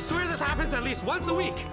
I swear this happens at least once a week.